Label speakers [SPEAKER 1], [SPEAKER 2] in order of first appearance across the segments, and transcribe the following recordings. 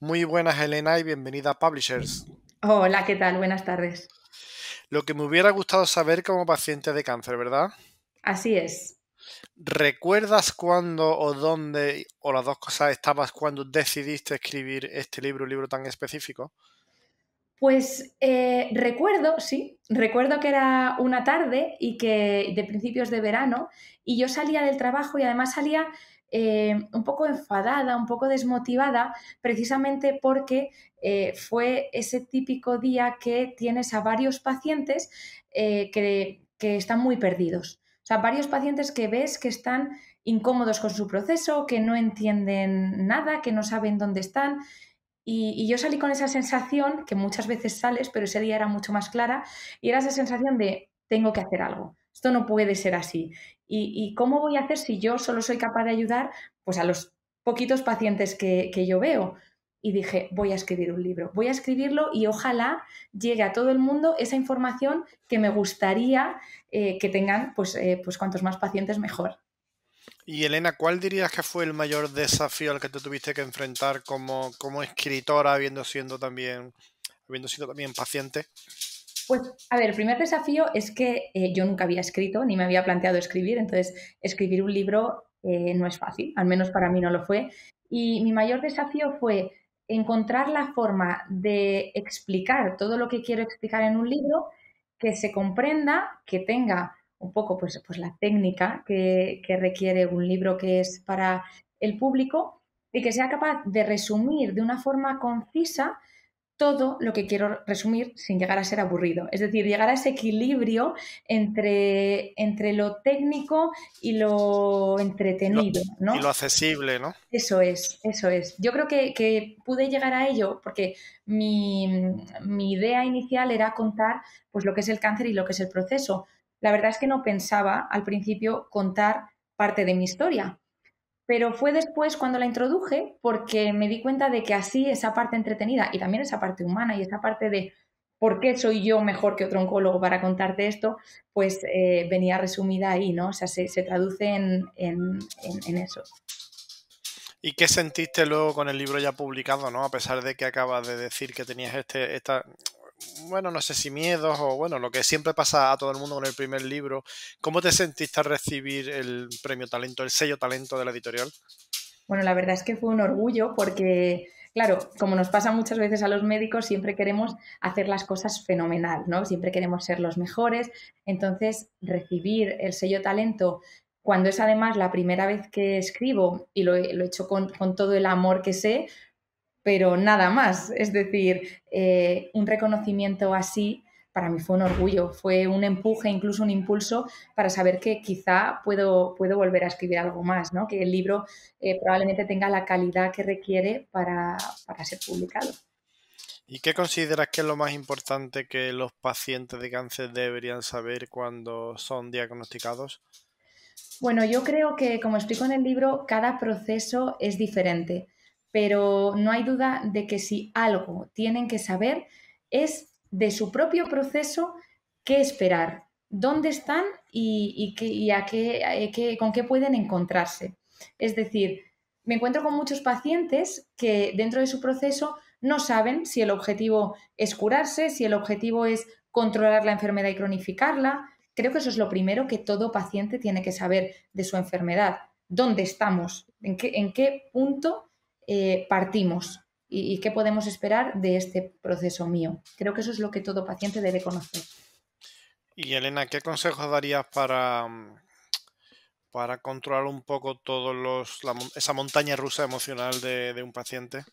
[SPEAKER 1] Muy buenas, Elena, y bienvenida a Publishers.
[SPEAKER 2] Hola, ¿qué tal? Buenas tardes.
[SPEAKER 1] Lo que me hubiera gustado saber como paciente de cáncer, ¿verdad?
[SPEAKER 2] Así es.
[SPEAKER 1] ¿Recuerdas cuándo o dónde, o las dos cosas, estabas cuando decidiste escribir este libro, un libro tan específico?
[SPEAKER 2] Pues eh, recuerdo, sí, recuerdo que era una tarde y que de principios de verano y yo salía del trabajo y además salía eh, un poco enfadada, un poco desmotivada, precisamente porque eh, fue ese típico día que tienes a varios pacientes que, que están muy perdidos. O sea, varios pacientes que ves que están incómodos con su proceso, que no entienden nada, que no saben dónde están y, yo salí con esa sensación, que muchas veces sales, pero ese día era mucho más clara, y era esa sensación de tengo que hacer algo. Esto no puede ser así. ¿Y, cómo voy a hacer si yo solo soy capaz de ayudar pues, a los poquitos pacientes que, yo veo? Y dije, voy a escribir un libro, voy a escribirlo y ojalá llegue a todo el mundo esa información que me gustaría eh, que tengan, pues, eh, pues cuantos más pacientes mejor.
[SPEAKER 1] Y Elena, ¿cuál dirías que fue el mayor desafío al que te tuviste que enfrentar como, como escritora, habiendo, siendo también, habiendo sido también paciente?
[SPEAKER 2] Pues, a ver, el primer desafío es que eh, yo nunca había escrito, ni me había planteado escribir, entonces escribir un libro eh, no es fácil, al menos para mí no lo fue. Y mi mayor desafío fue encontrar la forma de explicar todo lo que quiero explicar en un libro, que se comprenda, que tenga un poco pues, pues la técnica que, que requiere un libro que es para el público y que sea capaz de resumir de una forma concisa todo lo que quiero resumir sin llegar a ser aburrido. Es decir, llegar a ese equilibrio entre, entre lo técnico y lo entretenido. ¿no?
[SPEAKER 1] Y lo accesible, ¿no?
[SPEAKER 2] Eso es, eso es. Yo creo que, que pude llegar a ello porque mi, mi, idea inicial era contar pues, lo que es el cáncer y lo que es el proceso la verdad es que no pensaba al principio contar parte de mi historia. Pero fue después cuando la introduje porque me di cuenta de que así esa parte entretenida y también esa parte humana y esa parte de por qué soy yo mejor que otro oncólogo para contarte esto, pues eh, venía resumida ahí, ¿no? O sea, se, traduce en, eso.
[SPEAKER 1] ¿Y qué sentiste luego con el libro ya publicado, ¿no? A pesar de que acabas de decir que tenías este, esta, bueno, no sé si miedos o bueno, lo que siempre pasa a todo el mundo con el primer libro. ¿Cómo te sentiste al recibir el premio talento, el sello talento de la editorial?
[SPEAKER 2] Bueno, la verdad es que fue un orgullo porque, claro, como nos pasa muchas veces a los médicos, siempre queremos hacer las cosas fenomenal, ¿no? Siempre queremos ser los mejores. Entonces, recibir el sello talento cuando es además la primera vez que escribo y lo he, hecho con todo el amor que sé, pero nada más. Es decir, eh, un reconocimiento así para mí fue un orgullo, fue un empuje, incluso un impulso para saber que quizá puedo, puedo volver a escribir algo más, ¿no? que el libro eh, probablemente tenga la calidad que requiere para, para ser publicado.
[SPEAKER 1] ¿Y qué consideras que es lo más importante que los pacientes de cáncer deberían saber cuando son diagnosticados?
[SPEAKER 2] Bueno, yo creo que, como explico en el libro, cada proceso es diferente pero no hay duda de que si algo tienen que saber es de su propio proceso qué esperar, dónde están y, a qué, con qué pueden encontrarse. Es decir, me encuentro con muchos pacientes que dentro de su proceso no saben si el objetivo es curarse, si el objetivo es controlar la enfermedad y cronificarla. Creo que eso es lo primero que todo paciente tiene que saber de su enfermedad. ¿Dónde estamos? ¿En qué, en qué punto eh, partimos y, qué podemos esperar de este proceso mío. Creo que eso es lo que todo paciente debe conocer.
[SPEAKER 1] Y Elena, ¿qué consejos darías para, para controlar un poco todos los, esa montaña rusa emocional de, un paciente?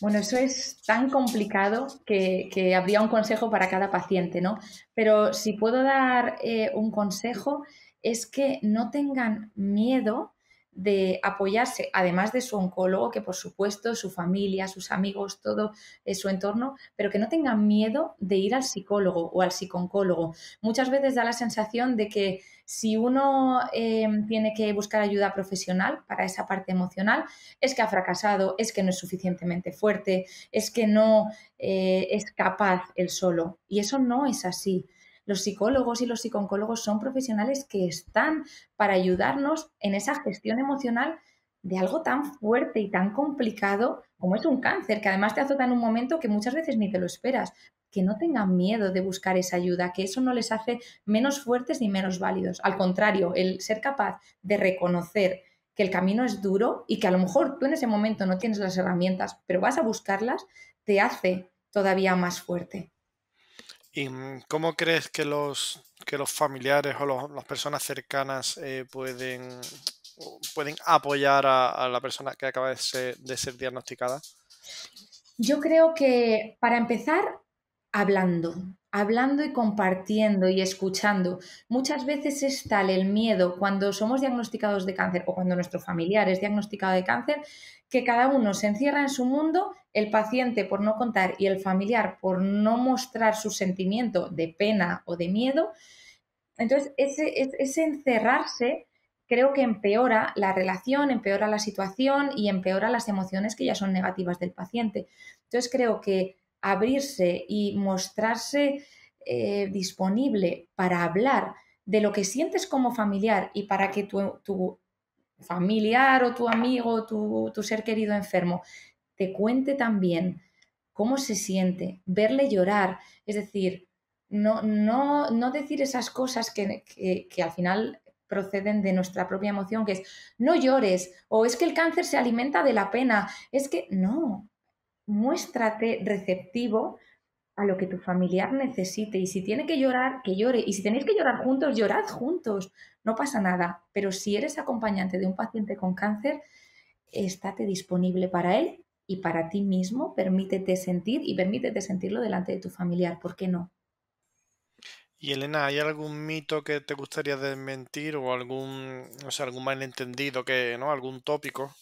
[SPEAKER 2] Bueno, eso es tan complicado que, habría un consejo para cada paciente, ¿no? Pero si puedo dar eh, un consejo es que no tengan miedo de apoyarse, además de su oncólogo, que por supuesto su familia, sus amigos, todo es su entorno, pero que no tengan miedo de ir al psicólogo o al psiconcólogo. Muchas veces da la sensación de que si uno em, tiene que buscar ayuda profesional para esa parte emocional, es que ha fracasado, es que no es suficientemente fuerte, es que no eh, es capaz él solo. Y eso no es así. Los psicólogos y los psicólogos son profesionales que están para ayudarnos en esa gestión emocional de algo tan fuerte y tan complicado como es un cáncer, que además te azota en un momento que muchas veces ni te lo esperas. Que no tengan miedo de buscar esa ayuda, que eso no les hace menos fuertes ni menos válidos. Al contrario, el ser capaz de reconocer que el camino es duro y que a lo mejor tú en ese momento no tienes las herramientas, pero vas a buscarlas, te hace todavía más fuerte.
[SPEAKER 1] ¿Y mm, cómo crees que los, que los familiares o las personas cercanas eh, pueden pueden apoyar a, la persona que acaba de ser, diagnosticada?
[SPEAKER 2] Yo creo que para empezar, hablando, hablando y compartiendo y escuchando. Muchas veces es tal el miedo cuando somos diagnosticados de cáncer o cuando nuestro familiar es diagnosticado de cáncer que cada uno se encierra en su mundo, el paciente por no contar y el familiar por no mostrar su sentimiento de pena o de miedo. Entonces, ese, encerrarse creo que empeora la relación, empeora la situación y empeora las emociones que ya son negativas del paciente. Entonces creo que abrirse y mostrarse eh, disponible para hablar de lo que sientes como familiar y para que tu, familiar o tu amigo, tu, tu, ser querido enfermo, te cuente también cómo se siente, verle llorar, es decir, no, no, no decir esas cosas que, que al final proceden de nuestra propia emoción, que es no llores, o es que el cáncer se alimenta de la pena, es que no, muéstrate receptivo a lo que tu familiar necesite y si tiene que llorar, que llore, y si tenéis que llorar juntos, llorad juntos, no pasa nada, pero si eres acompañante de un paciente con cáncer, estate disponible para él y para ti mismo, permítete sentir y permítete sentirlo delante de tu familiar, ¿por qué no?
[SPEAKER 1] Y Elena, ¿hay algún mito que te gustaría desmentir o algún, no sé, algún malentendido que, ¿no? Algún tópico?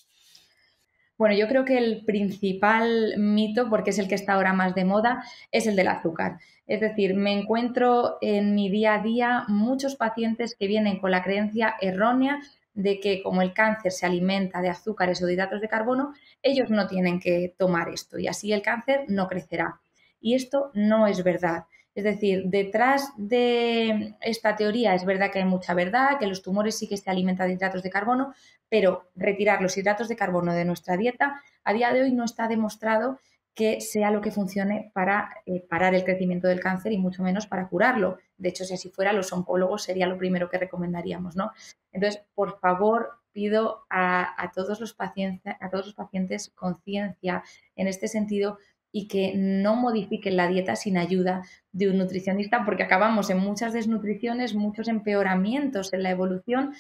[SPEAKER 2] Bueno, yo creo que el principal mito, porque es el que está ahora más de moda, es el del azúcar. Es decir, me encuentro en mi día a día muchos pacientes que vienen con la creencia errónea de que como el cáncer se alimenta de azúcares o de hidratos de carbono, ellos no tienen que tomar esto y así el cáncer no crecerá. Y esto no es verdad. Es decir, detrás de esta teoría es verdad que hay mucha verdad, que los tumores sí que se alimentan de hidratos de carbono, pero retirar los hidratos de carbono de nuestra dieta a día de hoy no está demostrado que sea lo que funcione para eh, parar el crecimiento del cáncer y mucho menos para curarlo. De hecho, si así fuera, los oncólogos sería lo primero que recomendaríamos, ¿no? Entonces, por favor, pido a, todos los pacientes, a todos los pacientes conciencia en este sentido y que no modifiquen la dieta sin ayuda de un nutricionista, porque acabamos en muchas desnutriciones, muchos empeoramientos en la evolución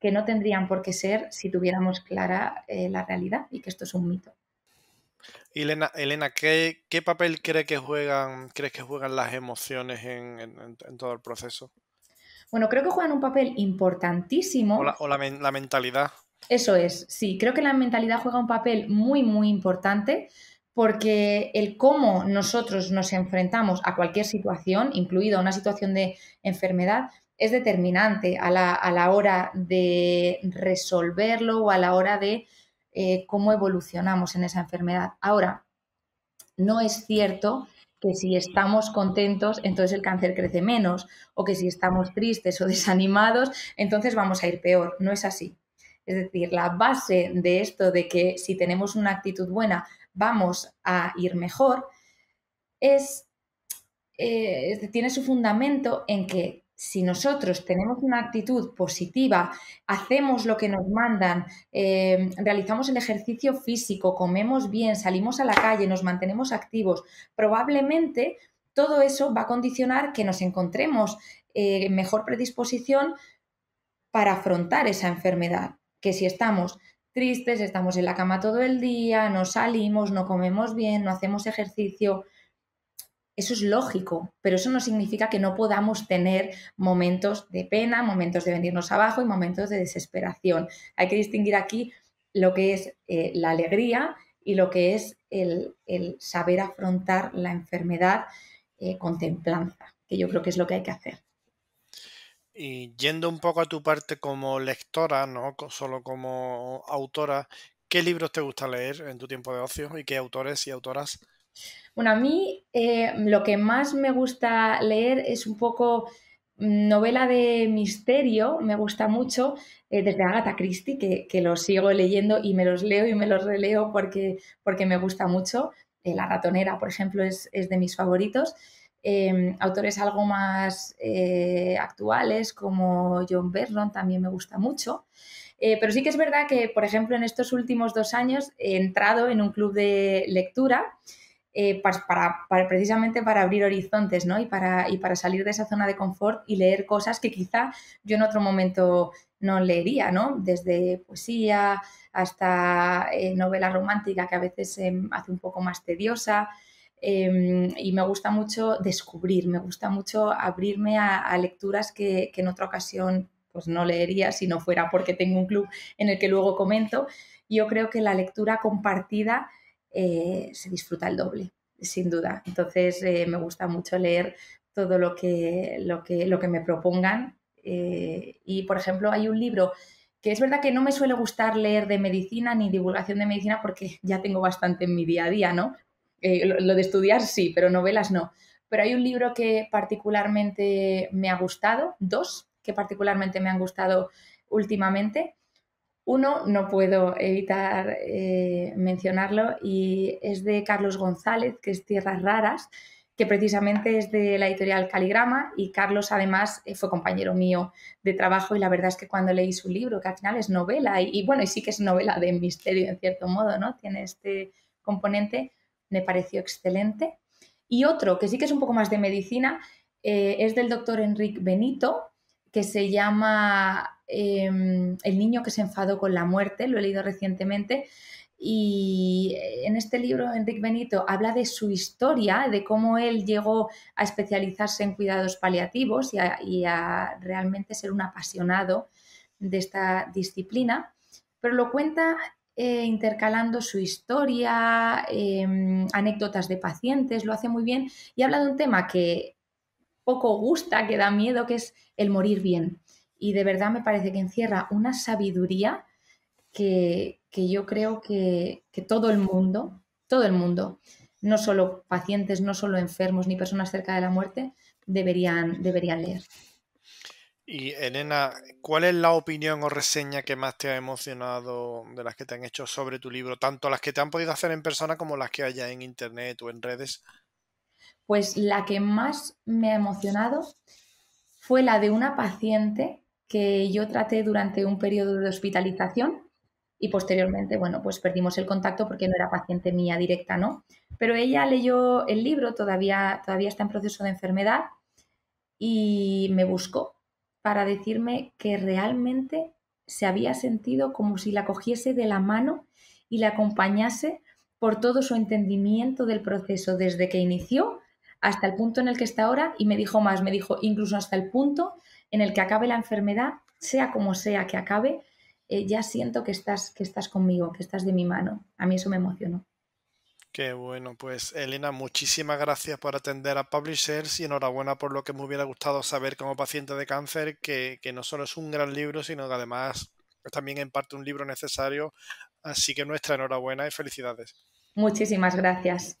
[SPEAKER 2] que no tendrían por qué ser si tuviéramos clara eh, la realidad y que esto es un mito.
[SPEAKER 1] Elena, Elena ¿qué, papel cree que juegan, crees que juegan las emociones en, todo el proceso?
[SPEAKER 2] Bueno, creo que juegan un papel importantísimo.
[SPEAKER 1] O, la, la mentalidad.
[SPEAKER 2] Eso es, sí, creo que la mentalidad juega un papel muy, muy importante porque el cómo nosotros nos enfrentamos a cualquier situación, incluida una situación de enfermedad, es determinante a la, hora de resolverlo o a la hora de eh, cómo evolucionamos en esa enfermedad. Ahora, no es cierto que si estamos contentos, entonces el cáncer crece menos, o que si estamos tristes o desanimados, entonces vamos a ir peor. No es así. Es decir, la base de esto de que si tenemos una actitud buena vamos a ir mejor, es, eh, tiene su fundamento en que si nosotros tenemos una actitud positiva, hacemos lo que nos mandan, eh, realizamos el ejercicio físico, comemos bien, salimos a la calle, nos mantenemos activos, probablemente todo eso va a condicionar que nos encontremos en eh, mejor predisposición para afrontar esa enfermedad. Que si estamos tristes, estamos en la cama todo el día, no salimos, no comemos bien, no hacemos ejercicio. Eso es lógico, pero eso no significa que no podamos tener momentos de pena, momentos de venirnos abajo y momentos de desesperación. Hay que distinguir aquí lo que es eh, la alegría y lo que es el, saber afrontar la enfermedad eh, con templanza, que yo creo que es lo que hay que hacer.
[SPEAKER 1] Y yendo un poco a tu parte como lectora, no solo como autora, ¿qué libros te gusta leer en tu tiempo de ocio y qué autores y autoras?
[SPEAKER 2] Bueno, a mí eh, lo que más me gusta leer es un poco novela de misterio me gusta mucho eh, desde Agatha Christie, que, lo sigo leyendo y me los leo y me los releo porque, porque me gusta mucho. Eh, la ratonera, por ejemplo, es, de mis favoritos. Em, autores algo más eh, actuales como John Vernon también me gusta mucho. pero sí que es verdad que, por ejemplo, en estos últimos dos años he entrado en un club de lectura eh, para, precisamente para abrir horizontes ¿no? y, para, y para salir de esa zona de confort y leer cosas que quizá yo en otro momento no leería, ¿no? desde poesía hasta eh, novela romántica que a veces se hace un poco más tediosa. Em, y me gusta mucho descubrir, me gusta mucho abrirme a, lecturas que, en otra ocasión pues no leería si no fuera porque tengo un club en el que luego comento. Yo creo que la lectura compartida eh, se disfruta el doble, sin duda. Entonces eh, me gusta mucho leer todo lo que, lo que, lo que me propongan. Eh, y, por ejemplo, hay un libro que es verdad que no me suele gustar leer de medicina ni divulgación de medicina porque ya tengo bastante en mi día a día, ¿no? Lo de estudiar sí, pero novelas no. Pero hay un libro que particularmente me ha gustado, dos que particularmente me han gustado últimamente, uno, no puedo evitar eh, mencionarlo, y es de Carlos González, que es Tierras Raras, que precisamente es de la editorial Caligrama y Carlos además eh, fue compañero mío de trabajo y la verdad es que cuando leí su libro, que al final es novela y, bueno, y sí que es novela de misterio en cierto modo, ¿no? Tiene este componente, me pareció excelente. Y otro que sí que es un poco más de medicina eh, es del doctor Enrique Benito, que se llama em, El niño que se enfadó con la muerte, lo he leído recientemente. Y en este libro, Enrique Benito habla de su historia, de cómo él llegó a especializarse en cuidados paliativos y a, realmente ser un apasionado de esta disciplina, pero lo cuenta eh, intercalando su historia, em, anécdotas de pacientes, lo hace muy bien y habla de un tema que poco gusta, que da miedo, que es el morir bien. Y de verdad me parece que encierra una sabiduría que, yo creo que, todo el mundo, todo el mundo, no solo pacientes, no solo enfermos ni personas cerca de la muerte, deberían, deberían leer.
[SPEAKER 1] Y Elena, ¿cuál es la opinión o reseña que más te ha emocionado de las que te han hecho sobre tu libro? Tanto las que te han podido hacer en persona como las que haya en internet o en redes.
[SPEAKER 2] Pues la que más me ha emocionado fue la de una paciente que yo traté durante un periodo de hospitalización y posteriormente, bueno, pues perdimos el contacto porque no era paciente mía directa, ¿no? Pero ella leyó el libro, todavía, todavía está en proceso de enfermedad y me buscó para decirme que realmente se había sentido como si la cogiese de la mano y la acompañase por todo su entendimiento del proceso desde que inició hasta el punto en el que está ahora y me dijo más, me dijo incluso hasta el punto en el que acabe la enfermedad, sea como sea que acabe, eh, ya siento que estás, que estás conmigo, que estás de mi mano. A mí eso me emocionó.
[SPEAKER 1] Qué bueno, pues Elena, muchísimas gracias por atender a Publishers y enhorabuena por lo que me hubiera gustado saber como paciente de cáncer, que, que no solo es un gran libro, sino que además también en parte un libro necesario. Así que nuestra enhorabuena y felicidades.
[SPEAKER 2] Muchísimas gracias.